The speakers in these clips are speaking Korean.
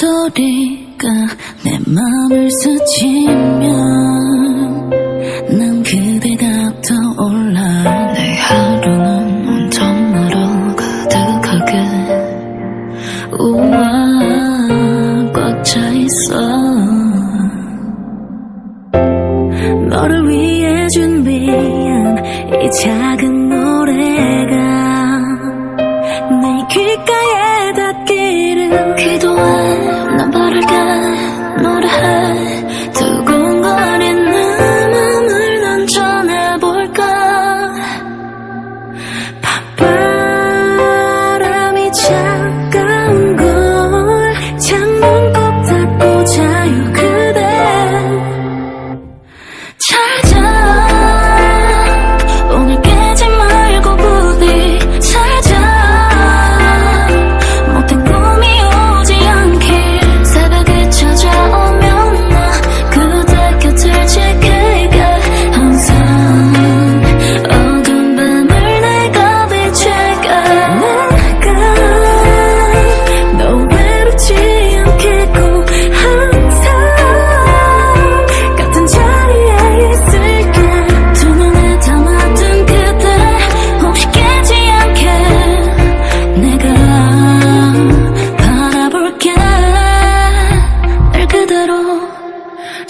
소리가 내 맘을 스치면 난 그대가 떠올라 내 하루는 온통 너로 가득하게 우와 꽉 차 있어 너를 위해 준비한 이 작은 노래가 내 귓가에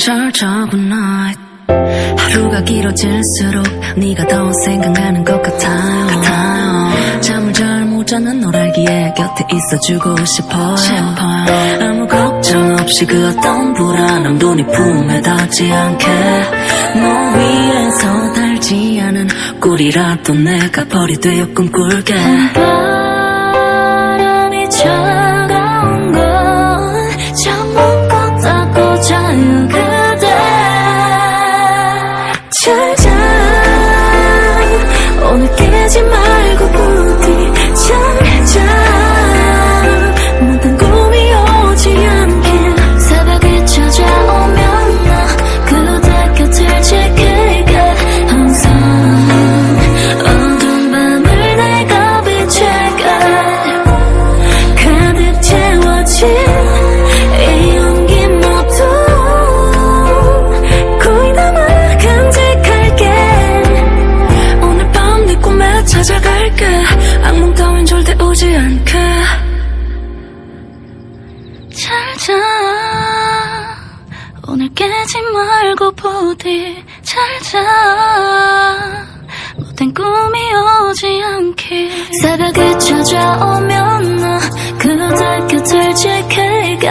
잘 자고 night 하루가 길어질수록 네가 더 생각나는 것 같아요, 같아요. 잠을 잘 못 자는 널 알기에 곁에 있어주고 싶어요. 싶어요. 아무 걱정 없이 그 어떤 불안함 도 네 품에 닿지 않게 너 위에서 달지 않은 꿀이라도 내가 벌이 되어 꿈꿀게 악몽 따윈 절대 오지 않게. 잘자. 오늘 깨지 말고 부디 잘자. 못된 꿈이 오지 않게. 새벽에 찾아오면 나 그대 곁을 지킬게